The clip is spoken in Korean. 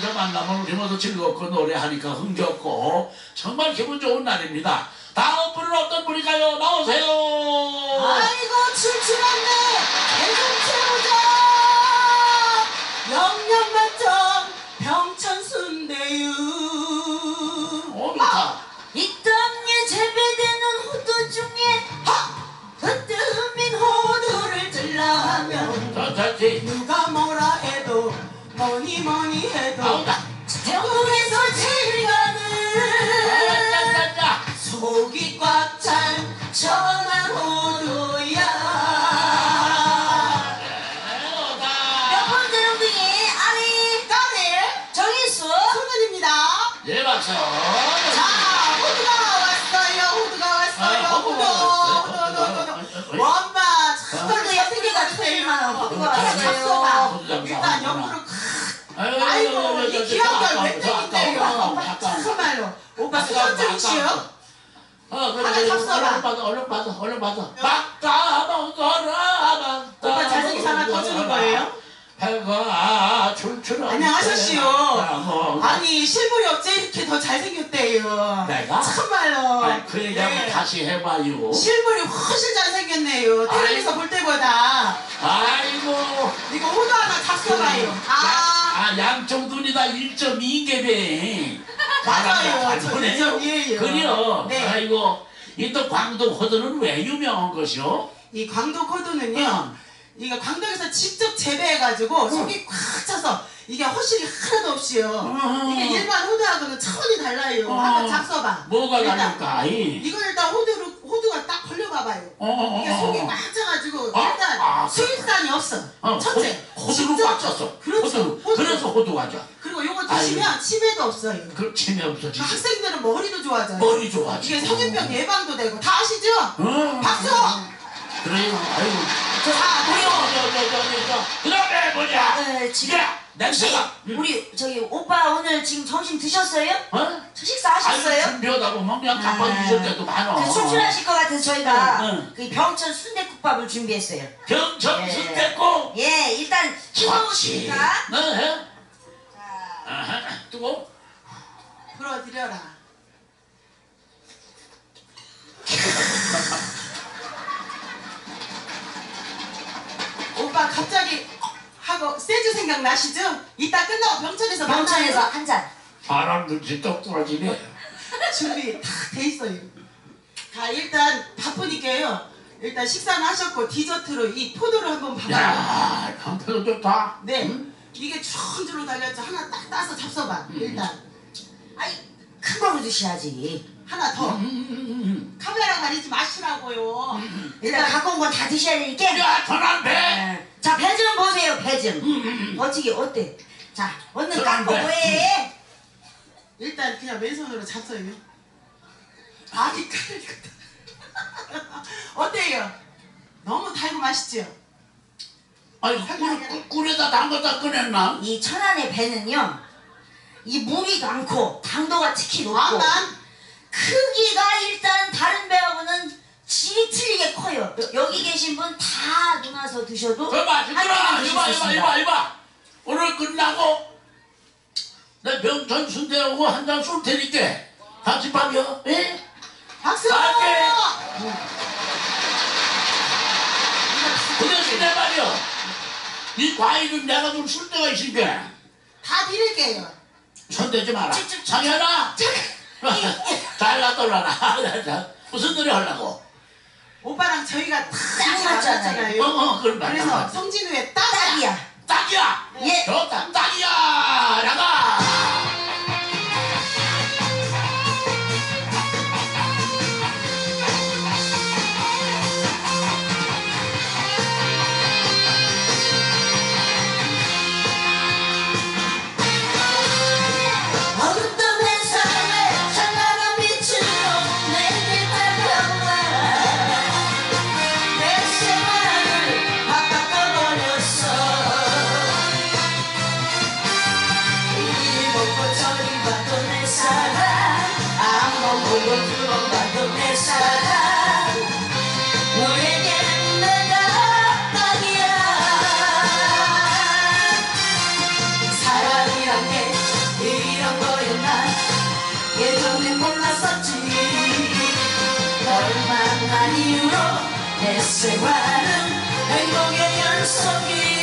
여자 만나면 우리 모두 즐겁고 노래하니까 흥겹고 정말 기분 좋은 날입니다. 다음 분은 어떤 분일까요? 나오세요. 아이고 출출한데 배좀 채우자 영양 만점 병천 순대유 어 좋다. 이 땅에 재배되는 호두 중에 으뜸인 호두를 들라면 자, 자지. 누가 해도 뭐니 뭐니 해도. 전국에서 제일 가는. 속이 꽉찬 호두야 몇 번째 영등이 아니 까네 정일수 소년입니다 예 박수. 자 호두가 왔어요 호두가 왔어요 아, 호두 호두가 왔어요. 호두 호두 호두 호두. 호두 원마 호두 옆에 틀리면 호두가 왔어요. 왔어요 일단 옆으로 아이고 이걸 웬일인데요 정말로 오빠 수선증이시여 어, 그래, 하나. 잡숴봐. 얼른 받아, 얼른 받아, 얼른 받아. 막다 먹어라, 막다. 오빠 잘생긴 사람 더 주는 거예요? 배가 출출한 안녕하셨시오. 아니 실물이 어째 이렇게 더 잘생겼대요 내가? 참말로 아이, 그 얘기 한번 네. 다시 해봐요. 실물이 훨씬 잘생겼네요 텔레비에서 볼 때보다 아이고. 이거 호두 하나 잡숴봐요 아 아, 양쪽 눈이 다 1.2개배. 맞아요 저 인정이에요 그래요. 네. 아이고. 이 또 광동 호두는 왜 유명한 것이요? 이 광도 코드는요 이거 광동에서 직접 재배해가지고 속이 꽉 차서 이게 허실이 하나도 없이요 음. 이게 일반 호두하고는 차원이 달라요 어. 한번 잡숴봐 뭐가 일단 다를까? 이? 이건 일단 호두로, 호두가 딱 걸려봐봐요 어, 어, 어, 이게 속이 어. 꽉 차가지고 아, 일단 아, 수입산이 없어 어, 첫째 호- 호두로 직접- 꽉 찼어. 그렇죠 호두. 호두. 그래서 호두가죠. 그리고 요거 드시면 치매도 없어요 그 치매 없어지지. 학생들은 머리도 좋아져요 머리 좋아지고. 이게 성인병 예방도 되고 다 아시죠? 응. 박수! 그래요. 아이고. 자 우리 그리고 저저 저 저 그 다음에 뭐냐? 네, 지금 이게 냄새가. 응. 우리 저기 오빠 오늘 지금 점심 드셨어요? 어? 저 식사 아이고 하셨어요? 준비하다 보면 그냥 아. 깜빡 잊을 때도 많어. 그 출출하실 것 같아서 저희가 응, 그 병천 순대국밥을 준비했어요. 경천 예. 순대국. 예, 일단. 뜨거우시니까 네. 자, 아하. 뜨거. 불어드려라 오빠 갑자기 하고 세주 생각 나시죠? 이따 끝나고 병천에서 병천에서 만나요. 한 잔. 사람 눈치 똑 부러지네. 준비 다 돼 있어요. 자 일단 바쁘니까요. 일단 식사는 하셨고 디저트로 이 포도를 한번 봐봐요. 야, 형태도 좋다. 네. 응? 이게 주렁주렁 달렸죠. 하나 딱 따서 잡숴봐. 일단 아이, 큰 걸로 드셔야지. 하나 더. 음, 음, 음, 음. 카메라 가리지 마시라고요. 일단 갖고 온 건 다 드셔야 되니까. 야, 전환 배. 네. 자, 배 좀 보세요, 배 좀. 음, 어떻게, 어때? 자, 저런 깎고 배. 뭐해? 일단 그냥 맨손으로 잡숴요. 아니 칼이거든. 어때요? 너무 달고 맛있죠? 아니, 꿀, 꿀, 꿀에다 담갔다 꺼냈나? 이 천안의 배는요, 이 무기도 많고, 당도가 특히 높고, 아만 크기가 여- 여기 계신 분 다 누나서 드셔도 그 맛있더라. 한 끼만 이봐, 드실 수 이봐, 있습니다. 이봐, 이봐. 오늘 끝나고 내 병천 순대하고 한 잔 쏠 테니까 같이 밥이요. 예? 박수! 갈게. 그 대신에 말이요. 이 과일은 내가 좀쓸 데가 있으니까 다 드릴게요. 손대지 마라. 저, 장현아. 잘 놔둬라. 무슨 노래 하려고? 오빠랑 저희가 다딱 맞잖아요. 어, 어, 그럼. 그래서 성진우의 따자. 딱이야. 딱이야. 예. 좋다. 딱이야. 나가. 봐도 내 사랑 너에겐 내가 딱이야. 사랑이란 게 이런 거였나? 예전에 몰랐었지. 얼마나 이유로 내 생활은 행복의 연속이